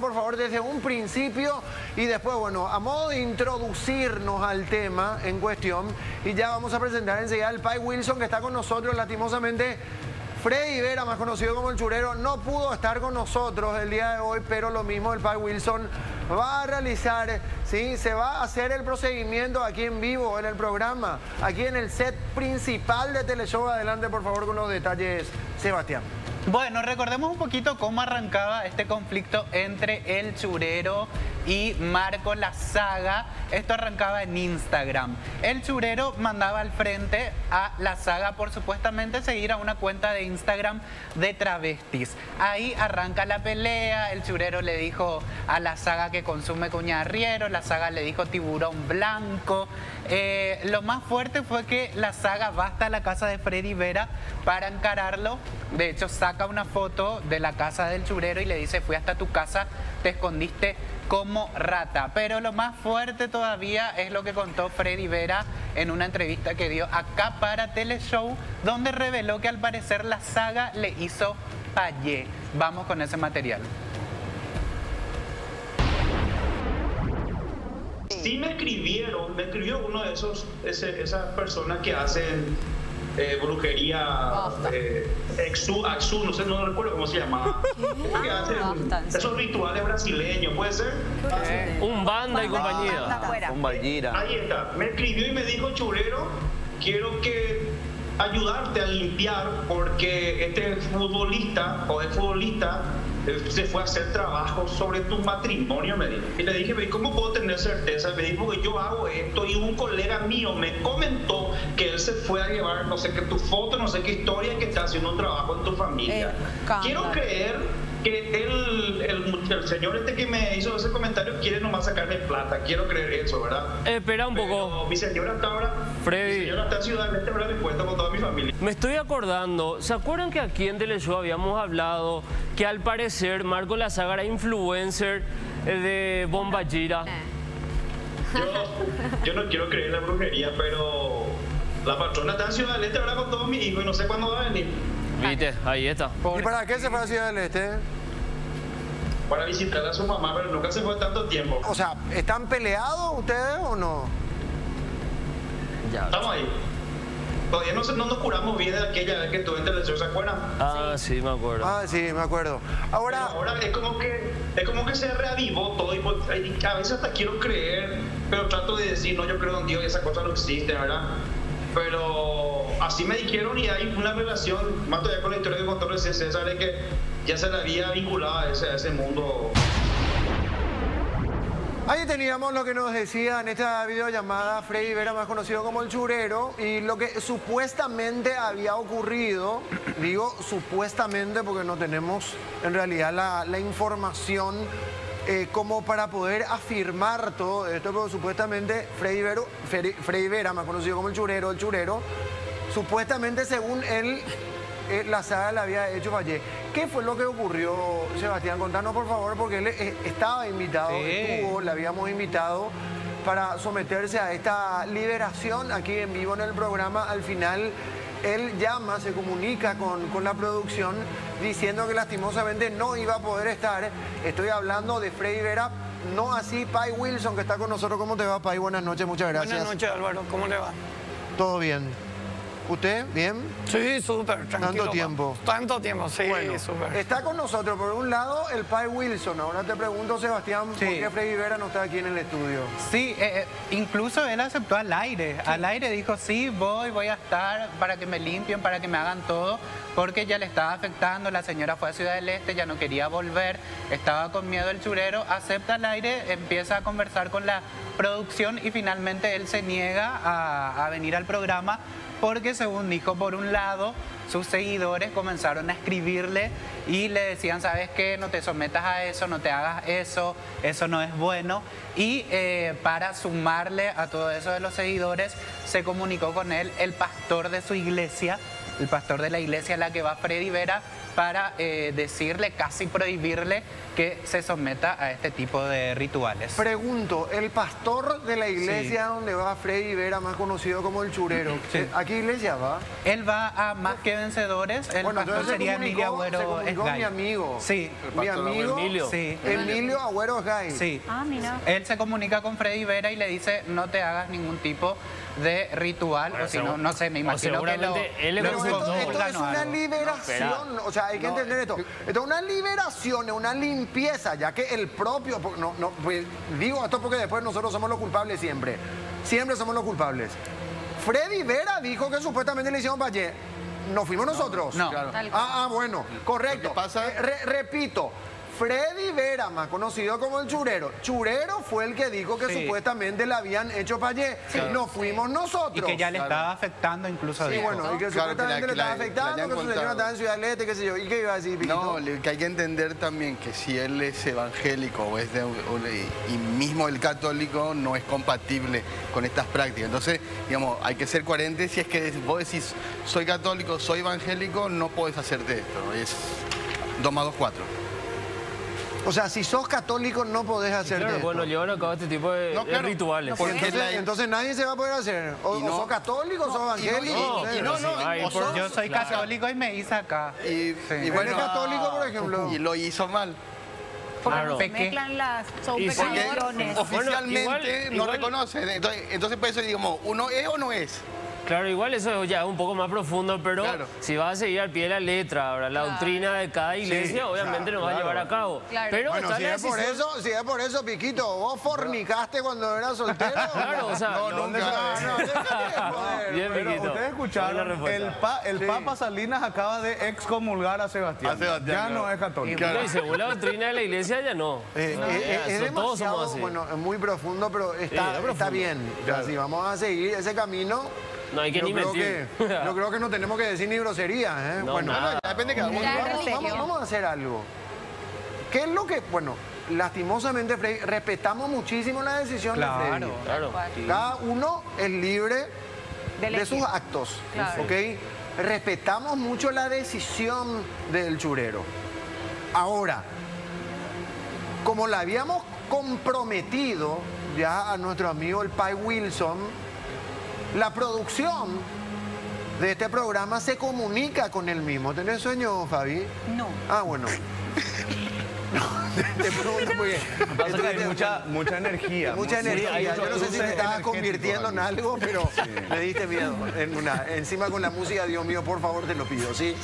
por favor, desde un principio y después, bueno, a modo de introducirnos al tema en cuestión, y ya vamos a presentar enseguida al Pai Wilson que está con nosotros, lastimosamente. Freddy Vera, más conocido como el Churero, no pudo estar con nosotros el día de hoy, pero lo mismo el Pai Wilson va a realizar, ¿sí? Se va a hacer el procedimiento aquí en vivo, en el programa, aquí en el set principal de Teleshow. Adelante, por favor, con los detalles, Sebastián. Bueno, recordemos un poquito cómo arrancaba este conflicto entre el churero y Marco La Saga. Esto arrancaba en Instagram. El churero mandaba al frente a La Saga por supuestamente seguir a una cuenta de Instagram de travestis. Ahí arranca la pelea, el churero le dijo a La Saga que consume cuñarriero, La Saga le dijo tiburón blanco. Eh, lo más fuerte fue que La Saga va hasta la casa de Freddy Vera para encararlo. De hecho, saca una foto de la casa del churero y le dice, fui hasta tu casa, te escondiste como rata. Pero lo más fuerte todavía es lo que contó Freddy Vera en una entrevista que dio acá para Teleshow, donde reveló que al parecer la saga le hizo payé. Vamos con ese material. Sí me escribieron, me escribió uno de esos, esas personas que hacen eh, brujería, eh, exu, axu, no sé, no recuerdo cómo se llamaba. que hacen esos rituales brasileños, ¿puede ser? Un banda y compañía. Un Ahí está. Me escribió y me dijo, chulero, quiero que ayudarte a limpiar porque este futbolista o es futbolista se fue a hacer trabajo sobre tu matrimonio, me dijo. Y le dije, ¿cómo puedo tener certeza? Me dijo que yo hago esto y un colega mío me comentó que él se fue a llevar, no sé qué, tu foto, no sé qué historia, que está haciendo un trabajo en tu familia. Quiero creer el, señor este que me hizo ese comentario quiere nomás sacarme plata. Quiero creer eso, ¿verdad? espera un poco. Mi señora está ahora. Freddy. Mi señora está en Ciudad Este, ¿verdad? Me cuento con toda mi familia. Me estoy acordando. ¿Se acuerdan que aquí en Teleshow habíamos hablado que al parecer Marco Lazaga era influencer eh, de Bomba Gira? Yo, yo no quiero creer en la brujería, pero la patrona está en Ciudad del Este, ¿verdad? Con todos mis hijos y no sé cuándo va a venir. Viste, ahí está. ¿Y para qué se fue a Ciudad del Este? Para visitar a su mamá, pero nunca se fue tanto tiempo. O sea, ¿están peleados ustedes o no? Ya. Estamos ahí. Todavía no, no, nos curamos bien de aquella vez que estuve en televisión, ¿se acuerdan? Ah, sí. me acuerdo. Ah, sí, me acuerdo. Ahora, ahora es como que es como que se reavivó todo y, pues, a veces hasta quiero creer, pero trato de decir, no, yo creo en Dios y esa cosa no existe, ¿verdad? Pero así me dijeron y hay una relación, más todavía con la historia de contó de César, de que ya se le había vinculado a ese, a ese mundo. Ahí teníamos lo que nos decía en esta videollamada Freddy Vera, más conocido como el churero, y lo que supuestamente había ocurrido, digo supuestamente porque no tenemos en realidad la, la información eh, como para poder afirmar todo esto, pero supuestamente Freddy, Vero, Freddy, Vera, más conocido como el churero, el churero, supuestamente según él, eh, la saga le había hecho Valle. ¿Qué fue lo que ocurrió, Sebastián? Contanos por favor, porque él eh, estaba invitado, estuvo, le habíamos invitado para someterse a esta liberación aquí en vivo en el programa. Al final él llama, se comunica con, con, la producción diciendo que lastimosamente no iba a poder estar. Estoy hablando de Freddy Vera, no así Pai Wilson que está con nosotros. ¿Cómo te va, Pai? Buenas noches, muchas gracias. Buenas noches, Álvaro. ¿Cómo le va? Todo bien. ¿Usted? ¿Bien? Sí, súper, tranquilo. ¿Tanto tiempo? Tanto tiempo, sí, súper. Está con nosotros, por un lado, el Pai Wilson. Ahora te pregunto, Sebastián, ¿por qué Freddy Vera no está aquí en el estudio? Sí, eh, eh, incluso él aceptó al aire. Al aire dijo, sí, voy, voy a estar para que me limpien, para que me hagan todo, porque ya le estaba afectando. La señora fue a Ciudad del Este, ya no quería volver, estaba con miedo el churero. Acepta al aire, empieza a conversar con la producción y finalmente él se niega a, a venir al programa porque según dijo, por un lado, sus seguidores comenzaron a escribirle y le decían, ¿sabes qué? No te sometas a eso, no te hagas eso, eso no es bueno. Y eh, para sumarle a todo eso de los seguidores, se comunicó con él el pastor de su iglesia, el pastor de la iglesia a la que va Freddy Vera, para eh, decirle, casi prohibirle que se someta a este tipo de rituales. Pregunto, el pastor de la iglesia donde va Freddy Vera, más conocido como el churero, Sí. ¿a qué iglesia va? Él va a Más que Vencedores, el Bueno, pastor entonces se sería comunicó- Emilio Agüero Esgay. mi amigo. Sí, Mi amigo Emilio. sí. Emilio Agüero Esgay. Sí. Ah, mira. Él se comunica con Freddy Vera y le dice no te hagas ningún tipo de ritual, Bueno, o si no, sé, me imagino que lo, él le Pero esto, esto es una liberación, o sea, hay que entender esto. Esto es una liberación, es una limpieza, ya que el propio, no, no, pues, digo esto porque después nosotros somos los culpables siempre, siempre somos los culpables. Freddy Vera dijo que supuestamente le hicieron valle. ¿No fuimos nosotros? No. Claro. Ah, ah, bueno, correcto. Pasa- Eh, re- repito, Freddy Vera, más conocido como el Churero. Churero fue el que dijo que Sí. supuestamente le habían hecho payé. No fuimos nosotros. Y que ya le Claro. estaba afectando incluso Sí, dijo. bueno, y que Claro, que la- supuestamente le estaba la- que la afectando, que su señora estaba en Ciudad del Este, qué sé yo. ¿Y qué iba a decir, Piquito? No, le- que hay que entender también que si él es evangélico o es de, o le- y mismo el católico no es compatible con estas prácticas. Entonces, digamos, hay que ser coherente. Si es que vos decís, soy católico, soy evangélico, no podés hacerte esto. Es 2 más 2, 4. O sea, si sos católico no podés hacerte Claro, bueno, llevan a cabo este tipo de, No, rituales. Entonces, la- entonces nadie se va a poder hacer. O, no- sos católico, o sos evangélico. no, no no, no, sos- Yo soy Claro. católico y me hice acá. Y, Sí. y bueno, es católico, por ejemplo. y lo hizo mal. Porque Claro. no mezclan las... Son pecadores. oficialmente igual- no igual- reconoce. Entonces, entonces, por eso digamos, ¿uno es o no es? Claro, igual eso ya es un poco más profundo, pero Claro. si vas a seguir al pie de la letra, ahora la Claro. doctrina de cada iglesia, obviamente no va a llevar a cabo. Claro. Pero Bueno, si es, por eso, si es por eso, Piquito, vos fornicaste cuando eras soltero. Claro, o sea, No, no, nunca. No, no. Bien, Pero Piquito. ustedes escucharon, respuesta. el, pa- el Sí. Papa Salinas acaba de excomulgar a Sebastián. A Sebastián, ya no claro. es católico. Y según la doctrina de la iglesia ya no. Eh, No, eh, ya, eh, es todos somos así. bueno, es muy profundo, pero está, Sí, bien. O sea, si vamos a seguir ese camino, No hay que yo, ni creo mentir. que, yo creo que no tenemos que decir ni groserías. ¿eh? No, bueno, nada. Ya depende de cada uno. Vamos, vamos- vamos a hacer algo. ¿Qué es lo que, bueno, lastimosamente, Freddy, respetamos muchísimo la decisión de Claro. Freddy. Claro. cual. Cada uno es libre De de sus actos, Claro. ¿ok? Respetamos mucho la decisión del churero. Ahora, como la habíamos comprometido ya a nuestro amigo el Pai Wilson, la producción de este programa se comunica con él mismo. ¿Tenés sueño, Fabi? No. Ah, bueno. No, te pregunto muy bien. Pasa que hay mucha, mucha energía. Mucha energía. Yo no sé si te estabas convirtiendo en algo, pero me diste miedo. En una, encima con la música, Dios mío, por favor, te lo pido, ¿sí?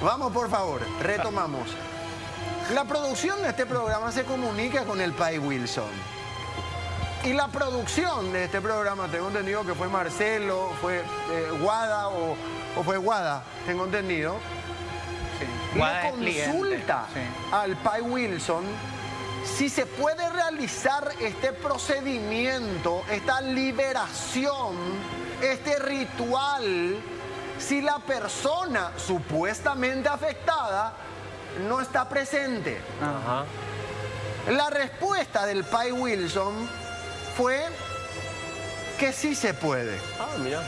Vamos, por favor, retomamos. La producción de este programa se comunica con el Pai Wilson. Y la producción de este programa, tengo entendido que fue Marcelo, fue eh, Guada o, o fue Guada, tengo entendido. Guada le es cliente, consulta sí. al Pai Wilson si se puede realizar este procedimiento, esta liberación, este ritual, si la persona supuestamente afectada no está presente. Ajá. La respuesta del Pai Wilson fue que sí se puede. Ah, mira.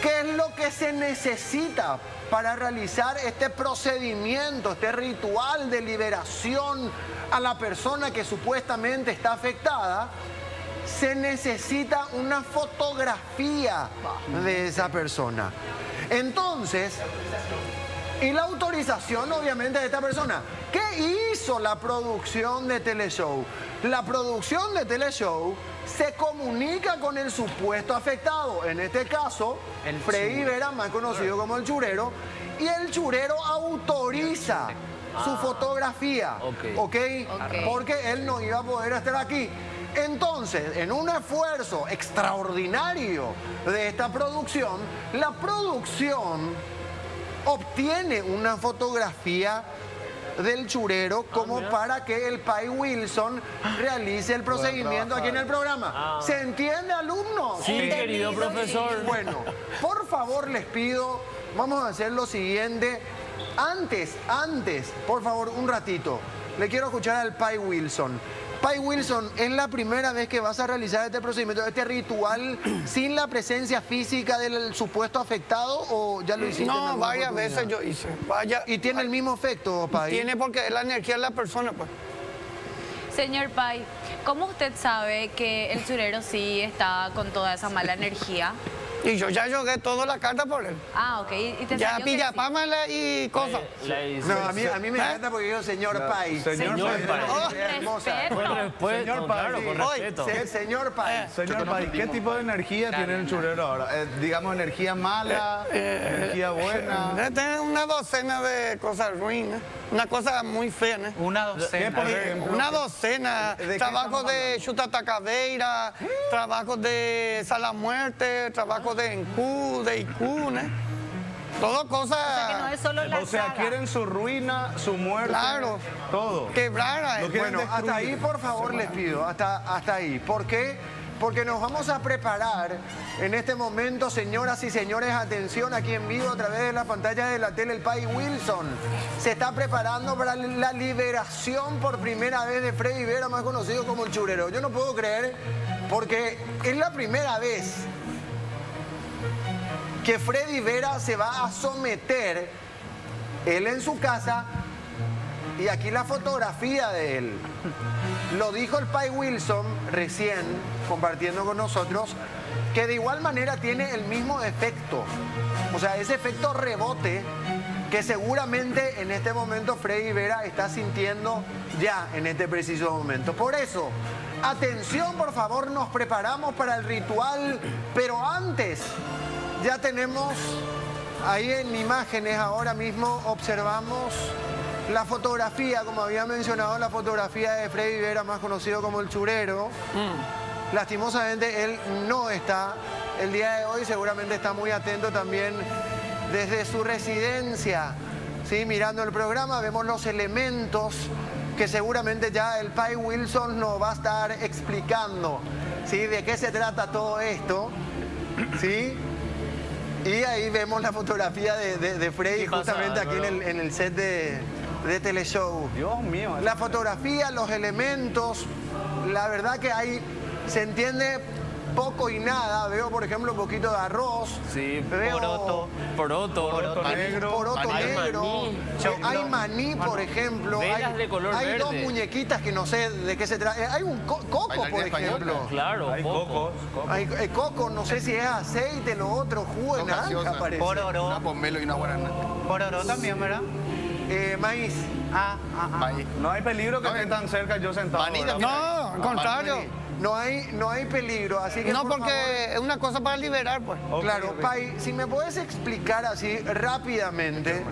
¿Qué es lo que se necesita para realizar este procedimiento, este ritual de liberación a la persona que supuestamente está afectada? Se necesita una fotografía de esa persona. Entonces, y la autorización obviamente de esta persona. ¿Qué hizo la producción de Teleshow? La producción de Teleshow se comunica con el supuesto afectado, en este caso, El Freddy churero. Vera, más conocido como el churero, y el churero autoriza su fotografía, ok. ¿ok? Ok. Porque él no iba a poder estar aquí. Entonces, en un esfuerzo extraordinario de esta producción, la producción obtiene una fotografía del churero como para que el Pai Wilson realice el procedimiento aquí en el programa. Ah. ¿Se entiende, alumnos? Sí, querido profesor. Bueno, por favor les pido, vamos a hacer lo siguiente. Antes, antes, por favor, un ratito. le quiero escuchar al Pai Wilson. Pai Wilson, ¿es la primera vez que vas a realizar este procedimiento, este ritual, sin la presencia física del supuesto afectado o ya lo hiciste? No, varias veces yo hice. Vaya, ¿Y tiene el mismo efecto, Pai? tiene porque es la energía de la persona, pues. Señor Pai, ¿cómo usted sabe que el surero sí está con toda esa mala energía? Y yo ya jugué toda la carta por él. Ah, ok. ¿Y te Ya pilla sí? pámala y cosas. No, a mí, a mí me ¿Eh? encanta porque digo señor Pai. Señor Señor. Pai. Oh, Es hermosa. Señor claro, Pai. con Hoy, respeto. Sí, señor Pai. Eh, Señor Pai, ¿qué tipo de energía tiene el churero ahora? Eh, digamos, energía mala, energía buena. Tener una docena de cosas ruinas. Una cosa muy fea, ¿no? Una ¿Qué, docena. Una docena, ¿De qué trabajo estamos de Chutatacabeira, trabajo de Sala Muerte, de Encu, de Icu, ¿no? Todo O sea, que no cosas es solo la O sea, saga. quieren su ruina, su muerte, Claro. todo. Lo quieren Bueno, hasta destruir. ahí, por favor, les pido, hasta, hasta ahí. ¿Por qué? Porque nos vamos a preparar en este momento, señoras y señores, atención aquí en vivo a través de la pantalla de la tele, el Pai Wilson se está preparando para la liberación por primera vez de Freddy Vera, más conocido como el churero. Yo no puedo creer, porque es la primera vez que Freddy Vera se va a someter, él en su casa, y aquí la fotografía de él. Lo dijo el Pai Wilson recién, compartiendo con nosotros, que de igual manera tiene el mismo efecto. O sea, ese efecto rebote que seguramente en este momento Freddy Vera está sintiendo ya en este preciso momento. Por eso, atención por favor, nos preparamos para el ritual, pero antes ya tenemos ahí en imágenes ahora mismo observamos la fotografía, como había mencionado, la fotografía de Freddy Vera, más conocido como el churero. Lastimosamente él no está el día de hoy, seguramente está muy atento también desde su residencia. ¿sí? Mirando el programa vemos los elementos que seguramente ya el Pai Wilson nos va a estar explicando ¿sí? de qué se trata todo esto. ¿sí? Y ahí vemos la fotografía de, de- de Freddy ¿Qué pasa, justamente aquí en el, en el set de, de Teleshow. Dios mío. La fotografía, los elementos, la verdad que ahí se entiende poco y nada. Veo, por ejemplo, un poquito de arroz. Sí, Veo poroto. Poroto. Poroto negro. poroto Hay negro. maní. Eh, Hay maní, por ejemplo. Velas hay, de color hay dos muñequitas que no sé de qué se trata. Eh, Hay un co- coco, por ejemplo. Claro, Hay poco. cocos. cocos. Hay eh, coco, no sé si es aceite, lo otro, jugo de naranja parece. Pororó. Una pomelo y una también, ¿verdad? Eh, maíz. Ah, ah, ah. Ahí. No hay peligro que No, esté tan cerca yo sentado. No, al contrario. No hay, no hay peligro, así que No, por porque favor, es una cosa para liberar, pues. Claro, ok. Pai, si me puedes explicar así rápidamente,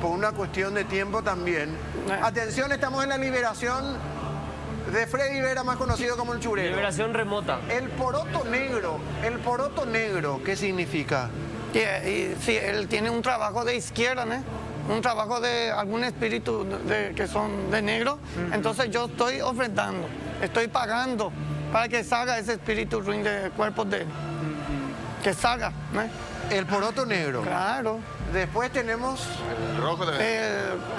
por una cuestión de tiempo también. Eh. Atención, estamos en la liberación de Freddy Vera, más conocido como el churero. Liberación remota. El poroto negro, el poroto negro, ¿qué significa? Y, y sí, él tiene un trabajo de izquierda, ¿no? Un trabajo de algún espíritu de- que son de negro. Entonces yo estoy ofrendando, estoy pagando para que salga ese espíritu ruin de cuerpos de él. Que salga, ¿no? El poroto negro. Claro. Después tenemos El rojo de...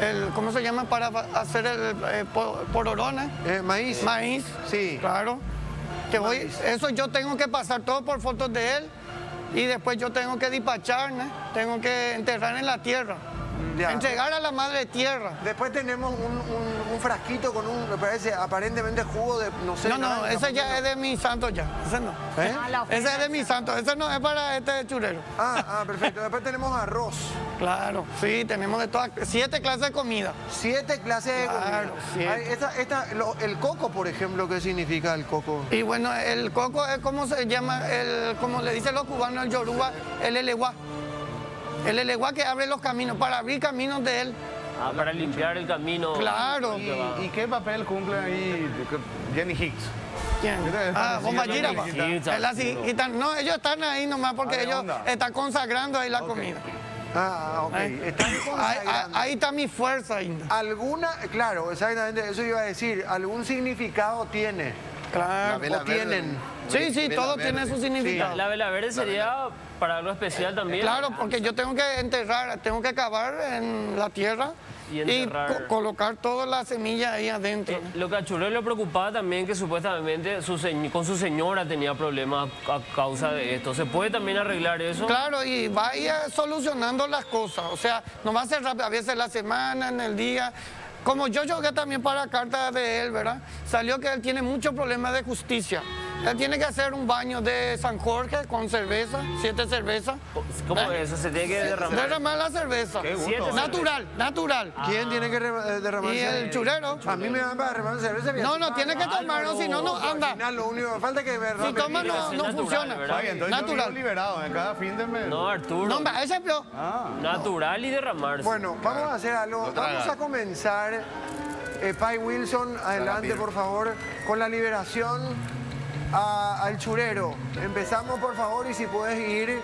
El, el- ¿Cómo se llama para hacer el eh, po- pororón, eh? eh, maíz. Maíz. Sí. Claro. Que voy, eso yo tengo que pasar todo por fotos de él y después yo tengo que despachar, ¿no? tengo que enterrar en la tierra. Ya. Entregar a la madre tierra. Después tenemos un, un- un frasquito con un, me parece, aparentemente jugo de, no sé. No, no, naranja, ese ya ¿por qué es de mi santo ya. Ese no. ¿Eh? Ah, Ese es de mi santo. Ese no es para este churero. Ah, ah, perfecto. Después tenemos arroz. Claro, sí, tenemos de todas, siete clases de comida. Siete clases de comida. Claro, siete. Esta- esta- lo- el coco, por ejemplo, ¿qué significa el coco? Y bueno, el coco es como se llama, el, como le dicen los cubanos, el yoruba, el eleguá. El eleguá que abre los caminos, para abrir caminos de él. Ah, para limpiar el camino. Claro. ¿Y, y qué papel cumple ahí Jenny Hicks? ¿Quién? ¿Qué te- Ah, sí, bomba la gira. musiquita. pa. Es la siguita. No, ellos están ahí nomás porque Ah, ellos onda. están consagrando ahí la comida. Ah, ok. Ahí. Están Ahí, está mi fuerza, Inda. ¿Alguna, claro, exactamente, eso iba a decir, algún significado tiene? Claro. La vela o tienen. verde. Sí, sí, Vela todo verde. tiene su significado. la vela verde sería para algo especial también. Claro, porque yo tengo que enterrar, tengo que cavar en la tierra Y y, enterrar. co- colocar todas las semillas ahí adentro. Eh, lo que a Churero le preocupaba también que supuestamente su con su señora tenía problemas a, a causa de esto. ¿Se puede también arreglar eso? Claro, y vaya solucionando las cosas. O sea, no va a ser rápido, a veces la semana, en el día. Como yo llegué también para carta de él, ¿verdad? Salió que él tiene muchos problemas de justicia. Él tiene que hacer un baño de San Jorge con cerveza, siete cervezas. ¿Cómo es eso? ¿Se tiene que derramar? Derramar la cerveza. Qué gusto. Siete Natural, natural. ¿Quién tiene que eh, derramar Y el churero. A mí me dan para derramar cerveza. No, no, tiene que tomarlo, si no, no Al anda. final, lo único que falta es que me derrame Si toma, no, no natural, funciona. bien, entonces yo Natural. vivo liberado, en cada fin de mes. No, Arturo. No, peor. Ah. Natural y derramarse. Bueno, vamos a hacer algo. Vamos a comenzar. Eh, Pai Wilson, adelante por favor, con la liberación a- al churero. Empezamos por favor y si puedes ir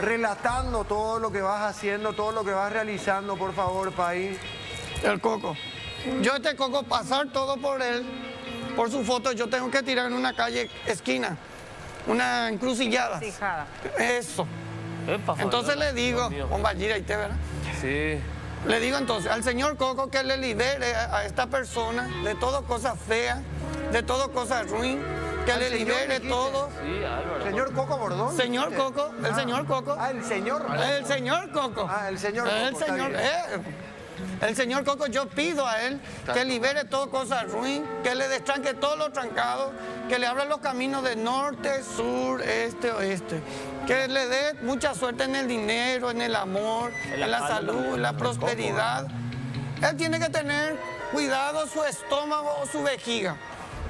relatando todo lo que vas haciendo, todo lo que vas realizando, por favor, Pai. El coco. Yo este coco, pasar todo por él, por su foto, yo tengo que tirar en una calle esquina, una encrucillada. Fijada. Eso. Epa, Entonces le digo, bomba gira y te verá. Sí. Le digo entonces al señor Coco que le libere a a esta persona de todo cosas feas, de todo cosas ruin, que Al le libere todo. Sí, Álvaro. Señor Coco Bordón. Señor dijiste. Coco, el señor Coco. Ah, el señor. El señor Coco. Ah, el señor El Coco, señor, eh, el señor Coco, yo pido a él que libere todo cosas ruin, que le destranque todo lo trancado, que le abra los caminos de norte, sur, este, oeste. Que le dé mucha suerte en el dinero, en el amor, En la en la calma salud, en la prosperidad. Él tiene que tener cuidado su estómago o su vejiga.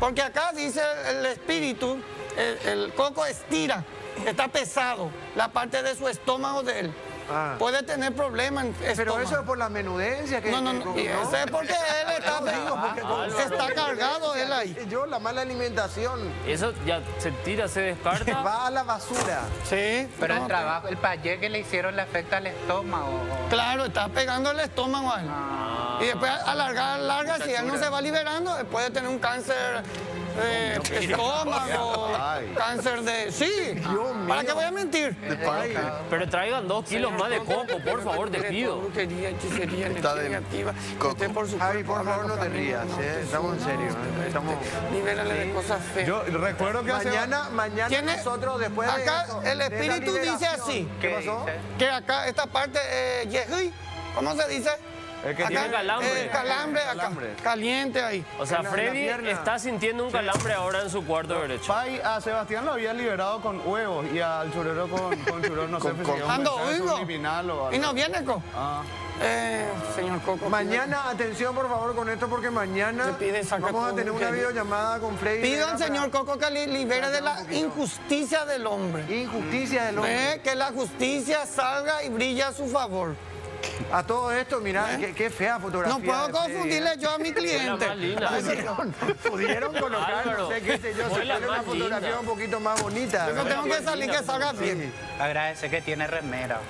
Porque acá dice el espíritu, el, el coco estira, está pesado, la parte de su estómago de él. Ah. Puede tener problemas en Pero eso es por la menudencia que No, no, no. Ese es porque él está, digo, porque como- está cargado él ahí. Yo, la mala alimentación Eso ya se tira, se descarta. va a la basura. Sí. Pero no, el trabajo, el payé que le hicieron le afecta al estómago. Claro, está pegando el estómago a él. Y después alargar, larga, si él no se va liberando, puede tener un cáncer de estómago, cáncer de... Sí, ¿para qué voy a mentir? Pero traigan dos kilos más de coco, por favor, te pido. Brujería, hechicería, Está energía por su Javi, cuerpo, por favor, no te rías, ¿eh? Estamos en serio, ¿eh? Estamos- de cosas feas. Yo recuerdo que hace... Mañana, mañana nosotros después de acá el espíritu dice así. ¿Qué ¿Qué pasó? Que acá, esta parte, eh, ¿cómo se dice? El que Acá, tiene calambre. eh, calambre acá, Calambre. caliente ahí. O sea, Freddy está sintiendo un calambre ahora en su cuarto derecho. Pai, a Sebastián lo había liberado con huevos y al churero con, con churros, no sé Con- si con- un Ando, o. Y no viene, co. Ah. Eh, señor Coco. Mañana, atención por favor con esto porque mañana Le pide, vamos a tener una videollamada con Freddy. Pido Vera al para- señor Coco que li- libere de la injusticia del hombre. Injusticia del hombre. Que la justicia salga y brilla a su favor. A todo esto, mirá, qué, qué fea fotografía. ¿Eh? No puedo confundirle ¿eh? yo a mi cliente. más linda. Pudieron, pudieron colocar, Álvaro, no sé qué sé yo, se la pone una fotografía linda. un poquito más bonita. Yo tengo que salir que salga bien. Agradece que tiene remera.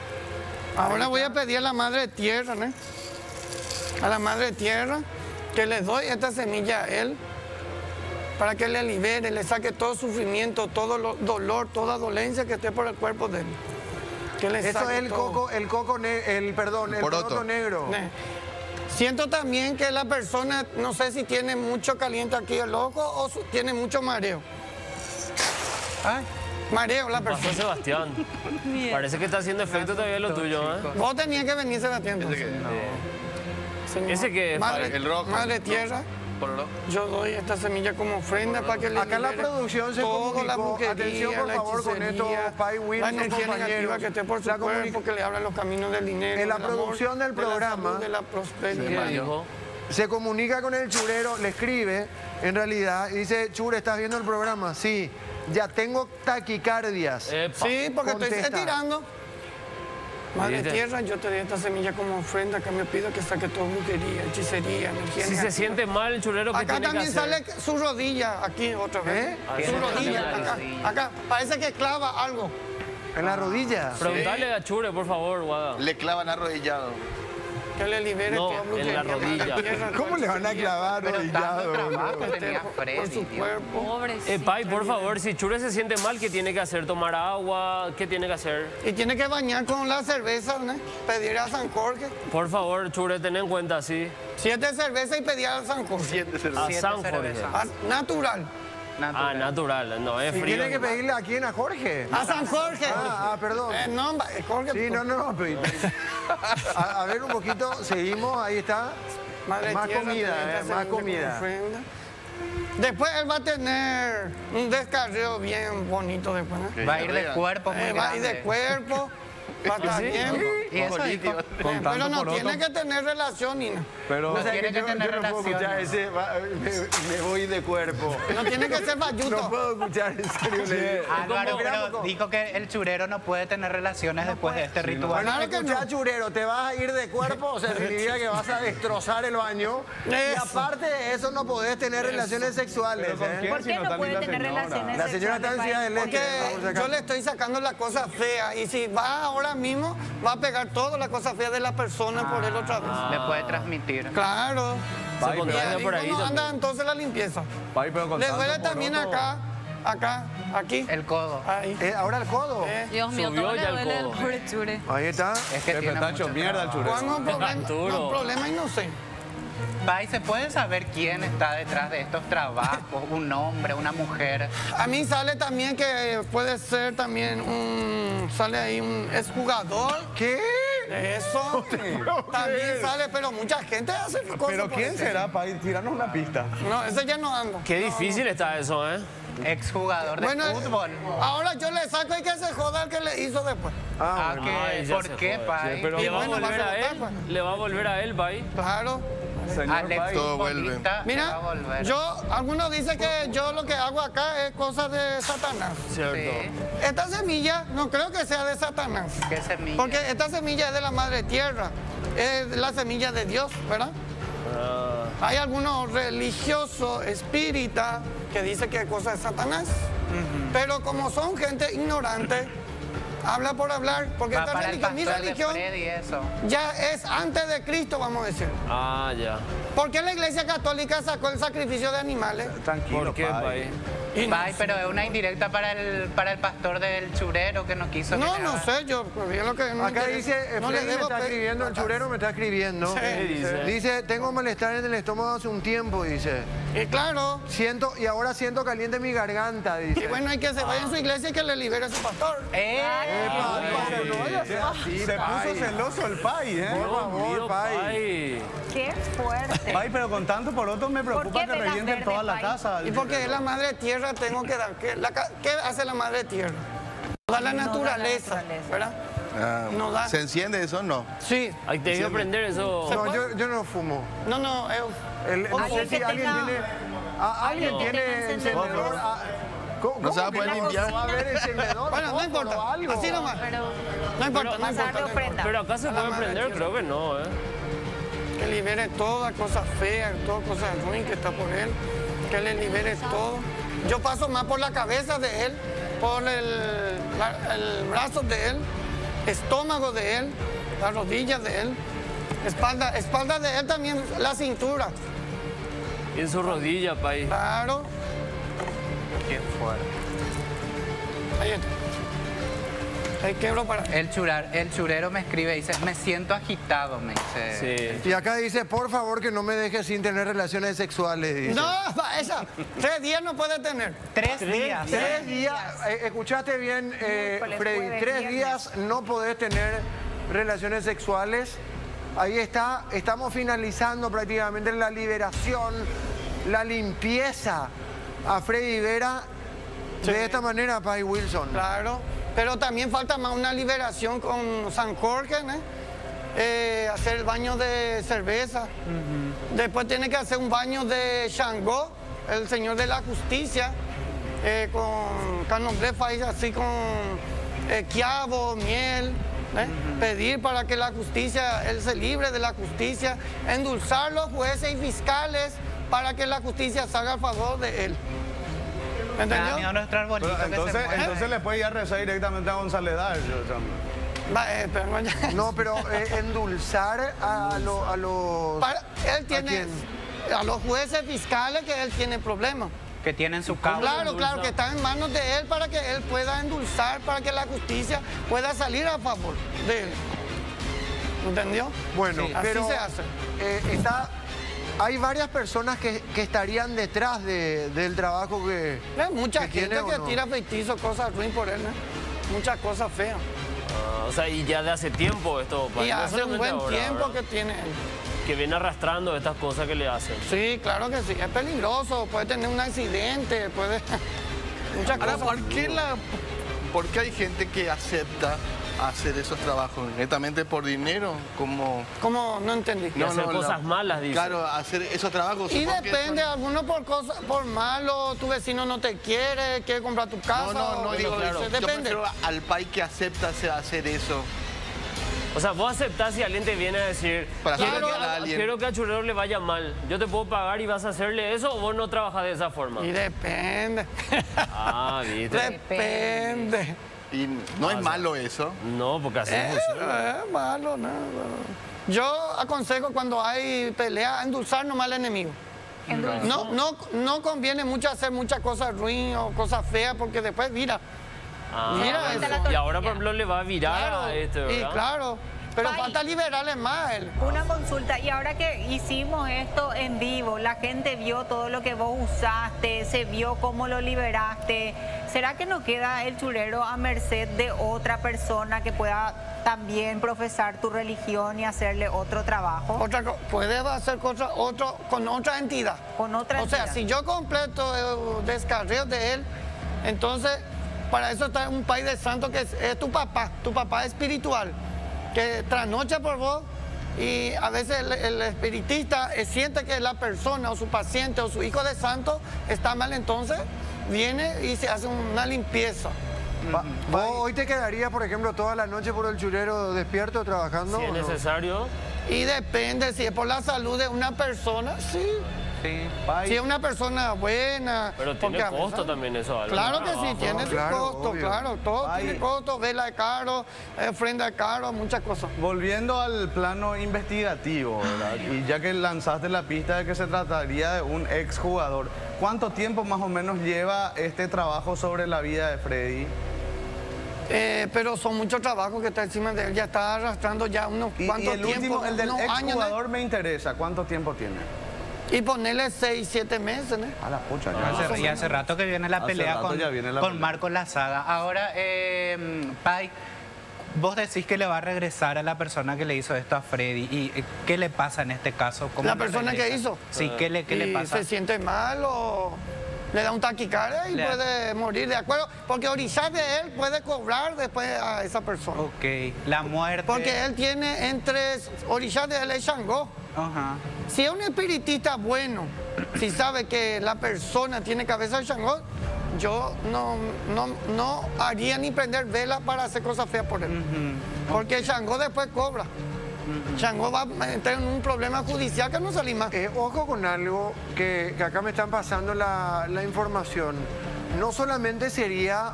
Ahora voy a pedir a la madre tierra, ¿no? A la madre tierra que le doy esta semilla a él para que le libere, le saque todo sufrimiento, todo lo- dolor, toda dolencia que esté por el cuerpo de él. Que le Eso es el todo. coco, el coco, ne- el perdón, el Poroto. poroto negro. Ne. Siento también que la persona, no sé si tiene mucho caliente aquí el ojo o tiene mucho mareo. Ay, Mareo la Pasó persona. Sebastián. Parece que está haciendo efecto todavía lo tuyo, ¿eh? Vos tenías que venir, Sebastián. entonces. Señor, ¿Ese qué es, Madre, El rojo. madre tierra. Yo doy esta semilla como ofrenda para que le Acá la producción se la comunicó. brujería, Atención, por la favor, con esto, Pai Wilson, la energía negativa que esté por su La cuerpo, que le abra los caminos del dinero, En la del amor, producción del de la programa- salud, de la ¿Qué prosperidad. dijo? Se comunica con el churero, le escribe, en realidad, y dice, Chure, ¿estás viendo el programa? Sí, ya tengo taquicardias. Epa. Sí, porque estoy Contesta. Madre tierra, yo te doy esta semilla como ofrenda, que me pido que saque todo brujería, hechicería, energía Si se siente mal el chulero, ¿qué Acá tiene que también hacer? sale su rodilla, aquí otra vez. ¿Eh? Su rodilla, la acá, rodilla. acá. Parece que clava algo. En la rodilla. Preguntale a Chure, por favor, Guada. Le clavan arrodillado. Que le libere No, toda en la rodilla. ¿Cómo le van a clavar rodillado? trabajo boludo? tenía Freddy. Eh, Pai, por favor, si Chure se siente mal, ¿qué tiene que hacer? ¿Tomar agua? ¿Qué tiene que hacer? Y tiene que bañar con la cerveza, ¿no? Pedir a San Jorge. Por favor, Chure, ten en cuenta, sí. Siete cervezas y pedir a San Jorge. Siete A Siete San Jorge. cervezas. Ah, Natural. Ah, natural, no, es ¿Y frío. tiene que pedirle a quién? ¿A Jorge? A San Jorge. Ah, ah, perdón. Eh, no, Jorge. Sí, no, no, pero- a, a ver un poquito, seguimos, ahí está. Madre más tierra, comida, eh, más comida. Después él va a tener un descarreo bien bonito después. ¿no? Va a ir de cuerpo muy Eh, va a ir de cuerpo, va a estar bien. Y eso dijo. Eh, Contando pero no tiene otro- que tener relación ni nada. Pero, No tiene que yo, tener yo no puedo escuchar relaciones. ese, va- me, me voy de cuerpo. No tiene que ser No bayuto. puedo escuchar en serio. digo. Álvaro, pero dijo que el churero no puede tener relaciones después de este ritual. Claro que no. churero, te vas a ir de cuerpo, o sea, significa que vas a destrozar el baño. Y Eso. aparte de eso, no podés tener relaciones sexuales. ¿Pero con ¿eh? ¿Por si qué no no puede la tener señora? relaciones La señora está en Ciudad del sexuales, Este. Yo le estoy sacando las cosas feas y si va ahora mismo, va a pegar todas las cosas feas de la persona por él otra vez. Le puede transmitir. Claro. Pai, Y ahí por ahí cuando anda también. entonces la limpieza. Pai, pero Le duele también acá, acá, aquí. El codo. Ahí. Eh, ahora el codo. Eh. Dios mío, Subió todo le ya el duele al codo. pobre chure. Ahí está. Es que tiene está hecho mierda el churero. Cuando un problema, no, problema y no sé. Pai, ¿se puede saber quién está detrás de estos trabajos? ¿Un hombre, una mujer? A mí sale también que puede ser también un, sale ahí un exjugador. ¿Qué? Eso. También sale, pero mucha gente hace cosas. Pero ¿quién será, Pai? Tiranos una pista. No, ese ya no anda. Qué difícil está eso, ¿eh? Exjugador de Bueno, fútbol. ahora yo le saco y que se joda el que le hizo después. Ah, Ah, ¿Por qué. Pai? Sí, pero- ¿Le va a bueno, volver va a a él? votar, ¿Le va a volver a él, Pai? Claro. Señor Alex. Todo vuelve. Mira, yo, algunos dicen que yo lo que hago acá es cosa de Satanás. Cierto. Sí. Esta semilla no creo que sea de Satanás. ¿Qué semilla? Porque esta semilla es de la madre tierra, es la semilla de Dios, ¿verdad? Ah, Hay algunos religiosos espíritas que dicen que es cosa de Satanás, pero como son gente ignorante, habla por hablar, porque Va esta religión, mi religión ya es antes de Cristo, vamos a decir. ah, ya. ¿Por qué la iglesia católica sacó el sacrificio de animales? Tranquilo, ¿Por qué, Pai. Pai, pero es una indirecta para el, para el pastor del churero que no quiso No, no sé, yo pues, yo lo que no Acá interesa. dice, eh, no le Freddy me debo está escribiendo, el churero me está escribiendo. Sí. ¿Qué dice? Dice, tengo malestar en el estómago hace un tiempo, dice. Y claro, Siento, y ahora siento caliente mi garganta, dice. y bueno, hay que se vaya en su iglesia y que le libere a su pastor. ¡Eh! Epa, no vaya a ser así, Se puso celoso el Pai, ¿eh? Por favor. Pai. Qué fuerte. Pai, pero con tanto por otro me ¿Por preocupa que revienten toda la casa. Y porque es la madre tierra, tengo que dar. ¿Qué, la qué hace la madre tierra? Da la No da la naturaleza, naturaleza. ¿verdad? Ah, No da. ¿Se enciende eso? No. Sí. Hay que aprender eso. No, yo, yo no fumo. No, no, es- El, no sé si alguien tenga- tiene. ah, alguien que tiene encendedor. encendedor. ah, ¿Cómo, No se va a poder limpiar. Va a haber encendedor. Bueno, no importa. algo. Así nomás. Pero No importa, no a darle no importa. Pero acá se A puede tierra. creo que no, ¿eh? Que libere toda cosa fea, toda cosa ruin que está por él. Que le libere todo. Yo paso más por la cabeza de él, por el, brazo de él, estómago de él, las rodillas de él, espalda, espalda de él también, la cintura. Y en su rodilla, Pai. Claro. ¡Qué fuerte! Ahí está. Ahí quebro para. El, churar, el churero me escribe y dice, me siento agitado, me dice. Sí. Y acá dice, por favor, que no me dejes sin tener relaciones sexuales. Dice. No, esa. Tres días no puede tener. Tres días. Tres días, eh, escuchaste bien, eh, Freddy, jueves, tres viernes. días no podés tener relaciones sexuales. Ahí está, estamos finalizando prácticamente la liberación, la limpieza a Freddy Vera de esta manera, Pai Wilson. Claro. Pero también falta más una liberación con San Jorge, ¿no? Eh, hacer el baño de cerveza. Después tiene que hacer un baño de Shango, el señor de la justicia, eh, con canoblefa y así con eh, quiabo, miel. Pedir para que la justicia, él se libre de la justicia, endulzar los jueces y fiscales para que la justicia salga a favor de él. ¿Me Me da entendió? miedo nuestro arbolito Pero que entonces, se entonces le puede ir a rezar directamente a González. Va, eh, pero No, pero eh, endulzar a, lo- a los... Para- él ¿A tiene a los jueces fiscales que él tiene problemas. Que tienen su causa. Claro, claro, que está en manos de él para que él pueda endulzar, para que la justicia pueda salir a favor de él. ¿Entendió? Bueno, Sí, así pero se hace. eh, está, hay varias personas que, que estarían detrás de- del trabajo que... Hay mucha que gente tiene que no. tira feitizo, cosas ruin por él, ¿no? Muchas cosas feas. Ah, o sea, y ya de hace tiempo esto. Y no hace un buen ahora, tiempo ¿verdad? que tiene él. que viene arrastrando estas cosas que le hacen. Sí, claro que sí. Es peligroso, puede tener un accidente, puede... Muchas Ahora, cosas. ¿por qué, la, ¿por qué hay gente que acepta hacer esos trabajos netamente por dinero? Como... ¿Cómo? No entendí. Y hacer cosas malas, dice. Claro, hacer esos trabajos. Y ¿por qué depende, son- algunos por cosas, por malo, tu vecino no te quiere, quiere comprar tu casa. No, no, no o- digo claro. eso. Yo Depende. prefiero al país que acepta hacer- eso. O sea, vos aceptás si alguien te viene a decir, Para quiero, a alguien. quiero que a Churero le vaya mal. Yo te puedo pagar y vas a hacerle eso o vos no trabajas de esa forma. Y depende. Ah, viste. depende. Y no es malo eso. No, porque así Eh, funciona. eh, malo, no, no. Yo aconsejo cuando hay pelea, endulzar nomás al enemigo. No, no, no conviene mucho hacer muchas cosas ruin o cosas feas porque después mira. Ah, mira vuelta eso. y ahora, por ejemplo, le va a virar Claro, a este, y claro. Pero Ay. falta liberarle más él. Una consulta, y ahora que hicimos esto en vivo, la gente vio todo lo que vos usaste, se vio cómo lo liberaste, ¿será que no queda el churero a merced de otra persona que pueda también profesar tu religión y hacerle otro trabajo? Otra, puede hacer cosas otro, con otra entidad. Con otra O sea, entidad. si yo completo el descarreo de él, entonces para eso está un país de santos que es, es tu papá, tu papá espiritual, que trasnocha por vos y a veces el, el espiritista eh, siente que la persona o su paciente o su hijo de santo está mal, entonces viene y se hace una limpieza. Va- ¿Vos hoy te quedarías, por ejemplo, toda la noche por el churero despierto trabajando? Si es no? necesario. Y depende si es por la salud de una persona, sí. Sí. Si es una persona buena. Pero tiene veces- costo también eso. Claro que sí, tiene su claro, costo, obvio. claro, todo tiene costo, vela caro, eh, ofrenda caro, muchas cosas. Volviendo al plano investigativo, ¿verdad? Y ya que lanzaste la pista de que se trataría de un exjugador, ¿cuánto tiempo más o menos lleva este trabajo sobre la vida de Freddy? Eh, pero son muchos trabajos que está encima de él, ya está arrastrando ya unos Y, y cuantos el tiempos, último, el del unos años, exjugador me interesa, ¿cuánto tiempo tiene? Y ponerle seis, siete meses, ¿no? A la pucha, Hace- y hace rato que viene la Hace pelea con, ya viene la con pelea. Marco Lazaga. Ahora, eh, Pai, vos decís que le va a regresar a la persona que le hizo esto a Freddy. ¿Y eh, qué le pasa en este caso? ¿Cómo La persona que hizo. Sí, ¿qué le, qué le pasa? se siente mal o le da un taquicardia y Le- puede morir, ¿de acuerdo? Porque orillar de él puede cobrar después a esa persona. Ok, la muerte. Porque él tiene entre orillas de él es Shango. Ajá. Si es un espiritista bueno, si sabe que la persona tiene cabeza de Shango, yo no, no, no haría ni prender vela para hacer cosas feas por él. Porque Shango después cobra. Shango va a entrar en un problema judicial que no salí más. Eh, ojo con algo que, que acá me están pasando la, la información. No solamente sería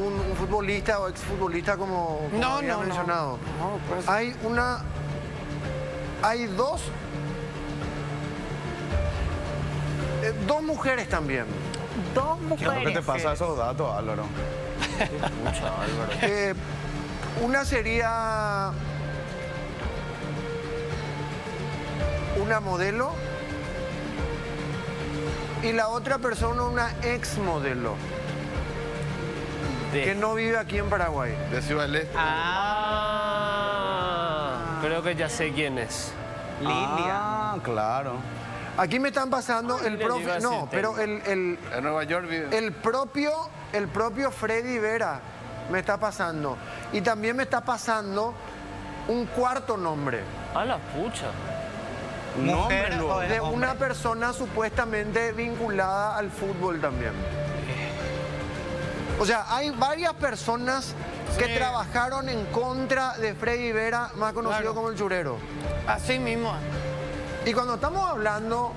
un, un futbolista o exfutbolista como, como No, había no, no. mencionado. No, pues- Hay una. Hay dos. eh, dos mujeres también. Dos ¿Qué es lo que te mujeres. pasa esos datos, Álvaro? Eh, una sería una modelo y la otra persona una ex modelo De- que no vive aquí en Paraguay. De Ciudad del Este. Ah, creo que ya sé quién es. Lilia. Ah, claro. Aquí me están pasando Ay, el decir no, pero el, el- En Nueva York vive. el propio, el propio Freddy Vera me está pasando y también me está pasando un cuarto nombre. A la pucha. Nombre, de una persona supuestamente vinculada al fútbol también. O sea, hay varias personas que trabajaron en contra de Freddy Vera, más conocido Claro. como el churero. Así mismo. Y cuando estamos hablando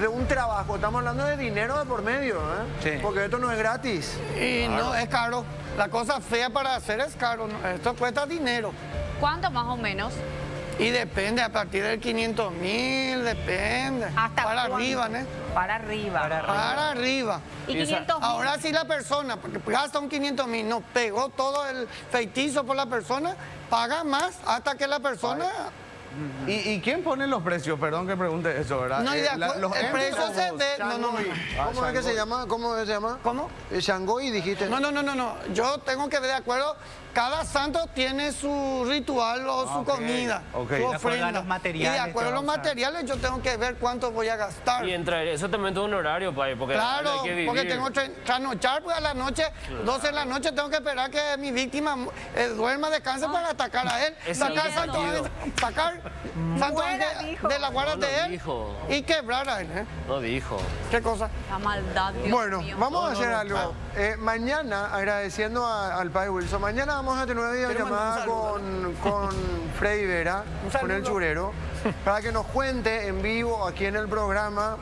de un trabajo, estamos hablando de dinero de por medio, ¿eh? Sí. Porque esto no es gratis. Y no, es caro. La cosa fea para hacer es caro. Esto cuesta dinero. ¿Cuánto más o menos? Y depende, a partir del 500 mil, depende. ¿Hasta para cuándo? arriba, ¿no? Para arriba. Para arriba. Para arriba. Y 500 mil. Ahora sí la persona, porque gasta un 500 mil, no pegó todo el feitizo por la persona, paga más hasta que la persona... ¿Y, y quién pone los precios? Perdón que pregunte eso, ¿verdad? No, y de Eh, la- acuerdo, los el precio se de... No, no, no. Ah, ¿Cómo es que se llama? ¿Cómo se llama? ¿Cómo? Eh, Shanghái dijiste. No, no, no, no, no. Yo tengo que ver de acuerdo. Cada santo tiene su ritual o su ok, comida, ok. su De acuerdo a ofrenda. los materiales y de acuerdo a los materiales yo tengo que ver cuánto voy a gastar. Y entre eso también es un horario, Pai, porque Claro, hay que vivir. porque tengo que trasnochar, pues a la noche, 12 de la noche, tengo que esperar que mi víctima eh, duerma, descanse para atacar a él. Sacar, santo, sacar Muera, ángel dijo. de la guarda No, de él dijo. y quebrar a él. ¿eh? No dijo. ¿Qué cosa? La maldad, Dios Bueno, mío. vamos a No, hacer no, algo. Eh, mañana, agradeciendo a- al Pai Wilson, mañana vamos a tener una videollamada con, con Freddy Vera, Un con el churero, para que nos cuente en vivo aquí en el programa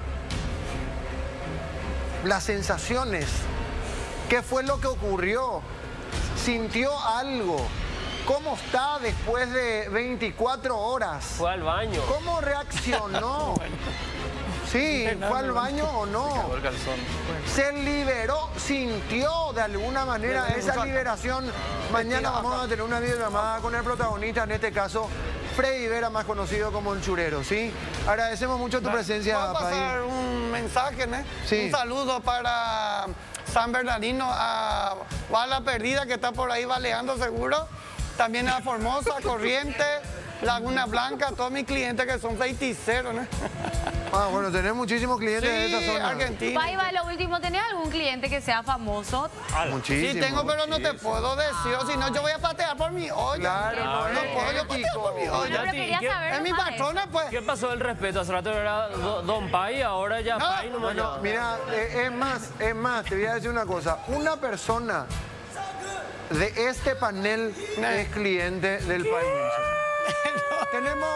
las sensaciones. ¿Qué fue lo que ocurrió? ¿Sintió algo? ¿Cómo está después de 24 horas? Fue al baño. ¿Cómo reaccionó? Sí, ¿fue al baño o no? Se liberó, sintió de alguna manera esa liberación. Mañana vamos a tener una videollamada con el protagonista, en este caso, Freddy Vera, más conocido como el churero, ¿sí? Agradecemos mucho tu presencia, ¿Puedo pasar Pai. un mensaje, ¿no? Sí. Un saludo para San Bernardino, a Bala Perdida, que está por ahí baleando seguro. También a Formosa, Corriente, Laguna Blanca, todos mis clientes que son feiticeros, ¿no? Ah, bueno, tenés muchísimos clientes de Sí, esa zona. Argentina. Paiva, lo último, ¿tenés algún cliente que sea famoso? Muchísimos. Sí tengo, pero no te puedo decir, o si no yo voy a patear por mi olla. Claro, no, no es puedo yo patear por mi olla. Bueno, pero quería ¿qué- saber Es mi patrona, pues. ¿Qué pasó del respeto? Hace rato era do- Don Pai, ahora ya No, Pai no Bueno, mira, eh, es más, es más, te voy a decir una cosa. Una persona de este panel es cliente del Wilson. Tenemos